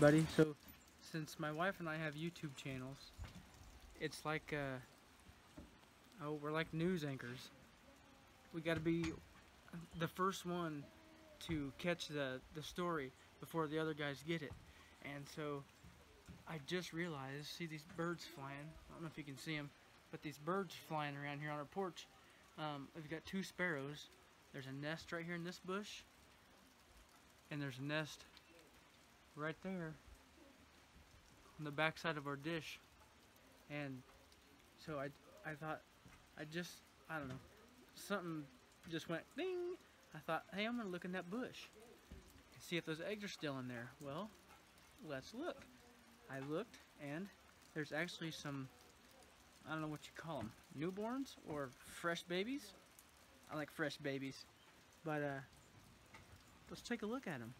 funny. So, since my wife and I have YouTube channels, it's like, uh, oh, we're like news anchors. We got to be the first one to catch the, the story before the other guys get it. And so, I just realized, see these birds flying? I don't know if you can see them, but these birds flying around here on our porch. Um, we've got two sparrows. There's a nest right here in this bush. And there's a nest right there on the back side of our dish. And so I, I thought, I just, I don't know, something just went ding. I thought, hey, I'm gonna look in that bush and see if those eggs are still in there. Well, let's look. I looked and there's actually some, I don't know what you call them, newborns or fresh babies. I like fresh babies, but uh, let's take a look at them.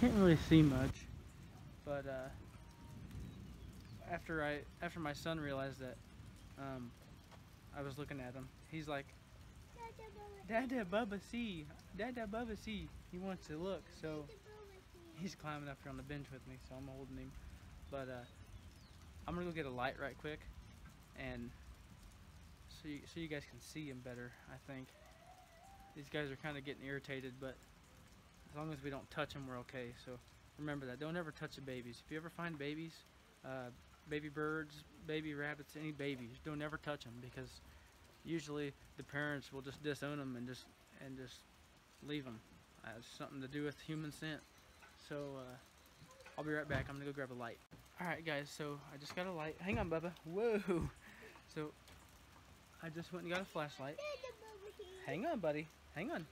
Can't really see much, but uh, after I after my son realized that um, I was looking at him, he's like, Dada Bubba see, Dada Bubba see. He wants to look, so he's climbing up here on the bench with me, so I'm holding him. But uh, I'm gonna go get a light right quick, and so you, so you guys can see him better. I think these guys are kind of getting irritated, but as long as we don't touch them, we're okay. So remember that. Don't ever touch the babies. If you ever find babies, uh, baby birds, baby rabbits, any babies, don't ever touch them because usually the parents will just disown them and just and just leave them. Uh, it's something to do with human scent. So uh, I'll be right back. I'm gonna go grab a light. All right, guys. So I just got a light. Hang on, Bubba. Whoa. So I just went and got a flashlight. Hang on, buddy. Hang on.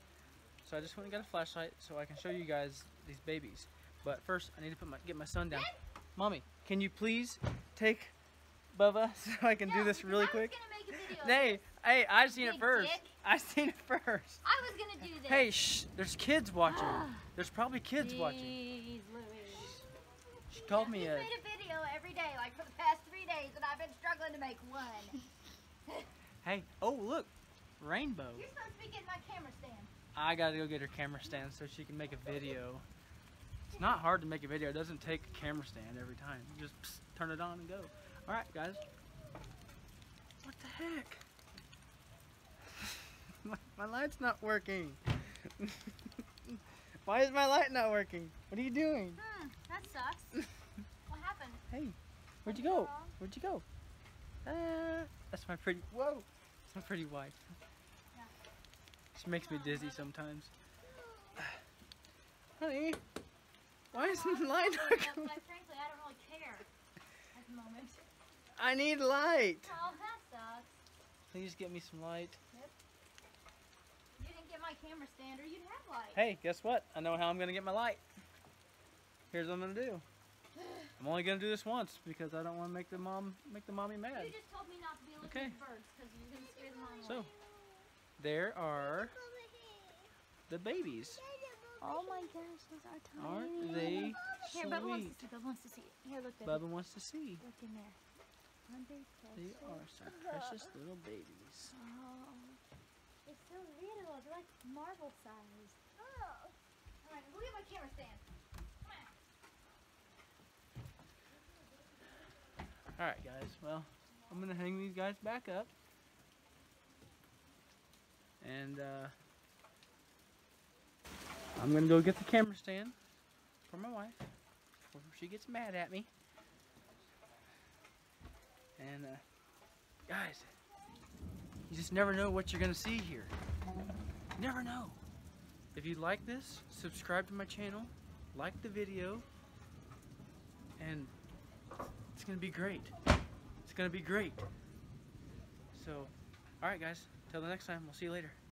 So I just went and got a flashlight so I can show you guys these babies. But first, I need to put my get my son down. Mommy, can you please take Bubba so I can no, do this really quick? Hey, hey, I seen Big it first. dick. I seen it first. I was gonna do this. Hey, shh, there's kids watching. Ah. There's probably kids watching. Jeez Louise. She called me a... Uh, made a video every day, like for the past three days, and I've been struggling to make one. Hey, oh look, rainbow. You're supposed to be getting my camera stand. I gotta go get her camera stand so she can make a video. It's not hard to make a video. It doesn't take a camera stand every time. You just psst, turn it on and go. All right, guys. What the heck? my, my light's not working. Why is my light not working? What are you doing? Hmm, that sucks. what happened? Hey, where'd you go? Where'd you go? Uh, that's my pretty, whoa, that's my pretty wife. Yeah. She makes me dizzy sometimes. Honey, why isn't the light not Well, coming? quite frankly, I don't really care at the moment. I need light. Oh, that sucks. Please get me some light. Yep. You didn't get my camera stand, or you'd have light. Hey, guess what? I know how I'm gonna get my light. Here's what I'm gonna do. I'm only gonna do this once because I don't want to make the mom make the mommy mad. You just told me not to be looking Okay. at birds because you're gonna scare the mom away. So, there are the babies. Oh my gosh, those are tiny. Aren't they Here, Bubba wants sweet? to see. Bubba wants to see. Here, look, baby. Bubba wants to see. Look in there. Aren't they They precious? are some precious little babies. Oh, they're so little. They're like marble size. Oh. All right, go get my camera stand. Come on. Alright guys, well, I'm gonna hang these guys back up. And uh, I'm gonna go get the camera stand for my wife before she gets mad at me. And uh, guys, you just never know what you're gonna see here. Never know. If you like this, subscribe to my channel, like the video, and it's gonna be great. It's gonna be great. So, alright guys, till the next time, we'll see you later.